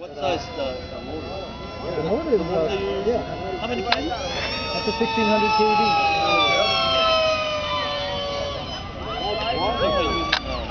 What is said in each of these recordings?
What size the, the motor? The motor is, The motor uh, you- yeah. How many kV? That's a 1600 kV. I think they're using uh,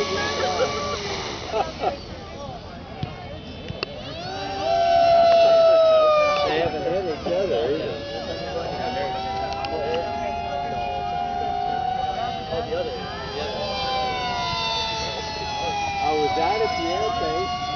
I was out at the airplane.